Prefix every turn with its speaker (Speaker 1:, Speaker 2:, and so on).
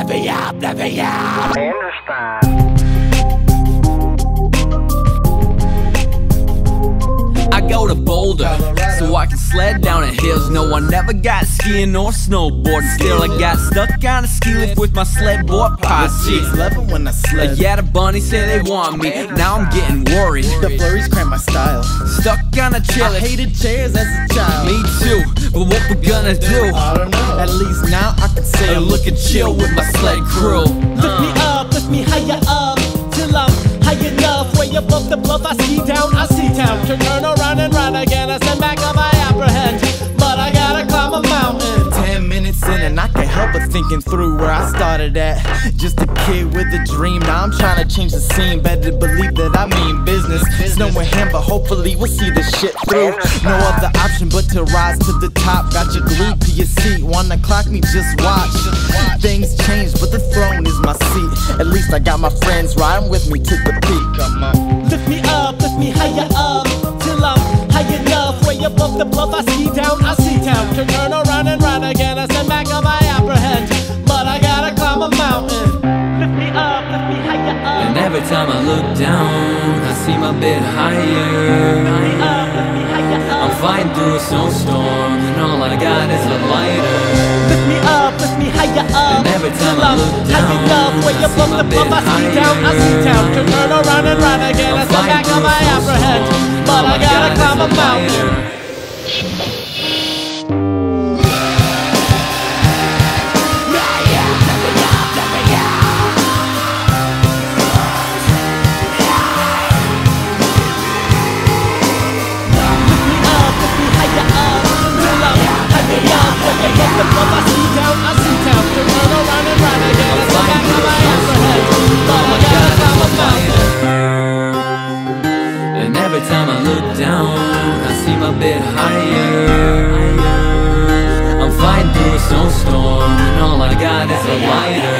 Speaker 1: Never yap, never yap. I understand. Sled down at hills. No, I never got skiing or snowboarding. Still, I got stuck on a ski lift with my sled boy posse.
Speaker 2: Loving when I sled.
Speaker 1: yeah, the bunnies say they want me. Now I'm getting worried.
Speaker 2: The flurries cramp my style.
Speaker 1: Stuck on a chair.
Speaker 2: I hated chairs as a child.
Speaker 1: Me too, but what we gonna do?
Speaker 2: I don't know. At least now I can say
Speaker 1: I'm
Speaker 2: I'm
Speaker 1: looking chill with my sled crew.
Speaker 3: Lift me up, lift me higher up Till I'm high enough Way above the bluff I and I
Speaker 2: can't help but thinking through where I started at. Just a kid with a dream. Now I'm trying to change the scene. Better believe that I mean business. Snow in hand, but hopefully we'll see this shit through. No other option but to rise to the top. Got you glued to your seat. Wanna clock me? Just watch. Things change, but the throne is my seat. At least I got my friends riding with me to the peak.
Speaker 3: Lift me up, lift me higher up Till I'm high enough Way above the bluff I see down, I see town Turn, turn around
Speaker 1: every time I look down, I seem a bit higher.
Speaker 3: up, lift me higher up
Speaker 1: I'm flying through a snowstorm, and all I got is a lighter.
Speaker 3: Lift me up, lift me higher up.
Speaker 1: And every time I look down, I
Speaker 3: above
Speaker 1: seem
Speaker 3: the
Speaker 1: a
Speaker 3: bluff I see down, I see
Speaker 1: higher.
Speaker 3: town. Turn, around and run again. I send back
Speaker 1: fighting
Speaker 3: up, I
Speaker 1: through a snowstorm,
Speaker 3: But I gotta climb a mountain
Speaker 1: every time I look down, I seem a bit higher. I'm fighting through a snowstorm, and all I got is a lighter.